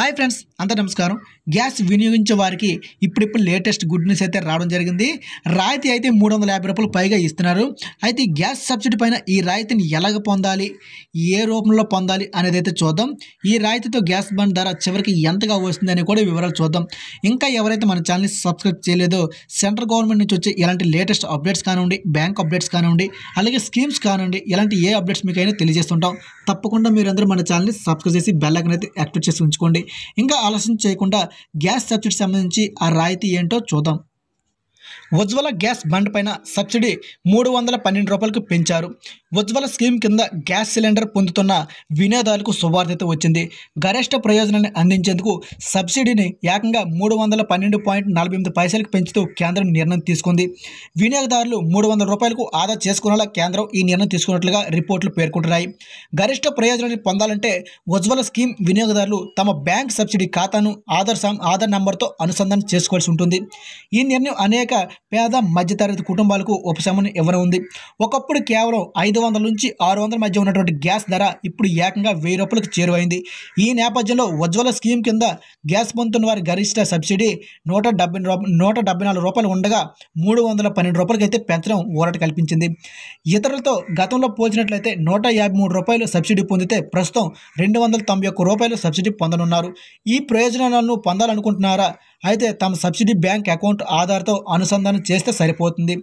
Hi friends అంతా నమస్కారం. Gas వినియోగించే వారికి ఇప్పుడిప్పుడు లేటెస్ట్ గుడ్ న్యూస్ అయితే రావడం జరిగింది. రాయితీ అయితే మూడు వందల యాభై రూపాయలు పైగా ఇస్తున్నారు. అయితే గ్యాస్ సబ్సిడీ పైన ఈ రాయితీని ఎలాగ పొందాలి? ఏ రూపంలో పొందాలి అనేది అయితే చూద్దాం. ఈ రాయితీతో గ్యాస్ బండ్ ధర చివరికి ఎంతగా వస్తుందని కూడా వివరాలు చూద్దాం. ఇంకా ఎవరైతే మన ఛానల్ని సబ్స్క్రైబ్ చేయలేదో సెంట్రల్ గవర్నమెంట్ నుంచి వచ్చే ఇలాంటి లేటెస్ట్ అప్డేట్స్ కానివ్వండి బ్యాంక్ అప్డేట్స్ కానివ్వండి అలాగే స్కీమ్స్ కానివ్వండి ఇలాంటి ఏ అప్డేట్స్ మీకైనా తెలియజేస్తుంటాం. తప్పకుండా మీరందరూ మన ఛానల్ని సబ్స్క్రైబ్ చేసి బెల్ ఐకాన్ అయితే యాక్టివేట్ చేసి ఉంచుకోండి. ఇంకా ఆలస్యం చేయకుండా గ్యాస్ సబ్సిడీ సంబంధించి ఆ రాయితీ ఏంటో చూద్దాం. ఉజ్వల గ్యాస్ బండ్ పైన సబ్సిడీ మూడు వందల పన్నెండు రూపాయలకు పెంచారు. ఉజ్వల స్కీమ్ కింద గ్యాస్ సిలిండర్ పొందుతున్న వినియోగదారులకు శుభార్తత వచ్చింది. గరిష్ట ప్రయోజనాన్ని అందించేందుకు సబ్సిడీని ఏకంగా మూడు వందల పన్నెండు పాయింట్ నలభై ఎనిమిది పైసలకు పెంచుతూ కేంద్రం నిర్ణయం తీసుకుంది. వినియోగదారులు మూడు వందల రూపాయలకు ఆదా చేసుకునేలా కేంద్రం ఈ నిర్ణయం తీసుకున్నట్లుగా రిపోర్టులు పేర్కొంటున్నాయి. గరిష్ట ప్రయోజనాన్ని పొందాలంటే ఉజ్వల స్కీమ్ వినియోగదారులు తమ బ్యాంక్ సబ్సిడీ ఖాతాను ఆధార్ సం ఆధార్ నంబర్తో అనుసంధానం చేసుకోవాల్సి ఉంటుంది. ఈ నిర్ణయం అనేక పేద మధ్యతరగతి కుటుంబాలకు ఉపశమనం ఇవ్వనుంది ఒకప్పుడు కేవలం ఐదు వందల నుంచి ఆరు వందల మధ్య ఉన్నటువంటి గ్యాస్ ధర ఇప్పుడు ఏకంగా వెయ్యి రూపాయలకు చేరువైంది. ఈ నేపథ్యంలో ఉజ్వల స్కీమ్ కింద గ్యాస్ పొందుతున్న వారి గరిష్ట సబ్సిడీ నూట డెబ్బై రూప- నూట డెబ్బై నాలుగు రూపాయలు ఉండగా మూడు వందల పన్నెండు రూపాయలకి అయితే పెంచడం ఊరట కల్పించింది. ఇతరులతో గతంలో పోల్చినట్లయితే నూట యాభై మూడు రూపాయలు సబ్సిడీ పొందితే ప్రస్తుతం రెండు వందల తొంభై ఒక్క రూపాయలు సబ్సిడీ పొందనున్నారు. ఈ ప్రయోజనాలను పొందాలనుకుంటున్నారా? అయితే తమ సబ్సిడీ బ్యాంక్ అకౌంట్ ఆధార్తో అనుసంధానం చేస్తే సరిపోతుంది.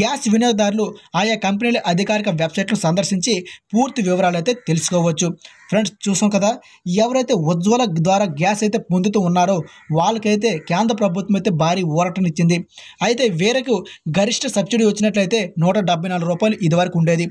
గ్యాస్ వినియోగదారులు ఆయా కంపెనీల అధికారిక వెబ్సైట్ను సందర్శించి పూర్తి వివరాలు అయితే తెలుసుకోవచ్చు. ఫ్రెండ్స్ చూసాం కదా ఎవరైతే ఉజ్వల ద్వారా గ్యాస్ అయితే పొందుతూ ఉన్నారో వాళ్ళకైతే కేంద్ర ప్రభుత్వం అయితే భారీ ఊరటనిచ్చింది. అయితే వేరకు గరిష్ట సబ్సిడీ వచ్చినట్లయితే నూట డెబ్బై నాలుగు రూపాయలు ఇదివరకు ఉండేది.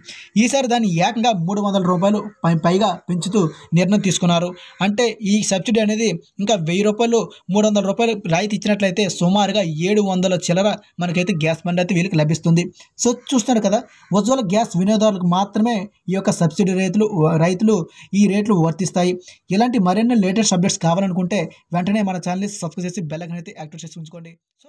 ఈసారి దాన్ని ఏకంగా మూడు వందల రూపాయలు పైగా పెంచుతూ నిర్ణయం తీసుకున్నారు. అంటే ఈ సబ్సిడీ అనేది ఇంకా వెయ్యి రూపాయలు మూడు వందల రూపాయలు రాయితీ ఇచ్చినట్లయితే సుమారుగా ఏడు వందల చిల్లర మనకైతే గ్యాస్ బండి అయితే వీళ్ళకి లభిస్తుంది. సో చూస్తున్నారు కదా ఉజ్వల గ్యాస్ వినియోగదారులకు మాత్రమే ఈ యొక్క సబ్సిడీ రైతులు రైతులు ఈ రేట్లు వర్తిస్తాయి. ఇలాంటి మరిన్ని లేటెస్ట్ అప్డేట్స్ కావాలనుకుంటే వెంటనే మన ఛానల్ని సబ్స్క్రైబ్ చేసి బెల్ ఐకాన్ అయితే యాక్టివ్ చేసి ఉంచుకోండి. సో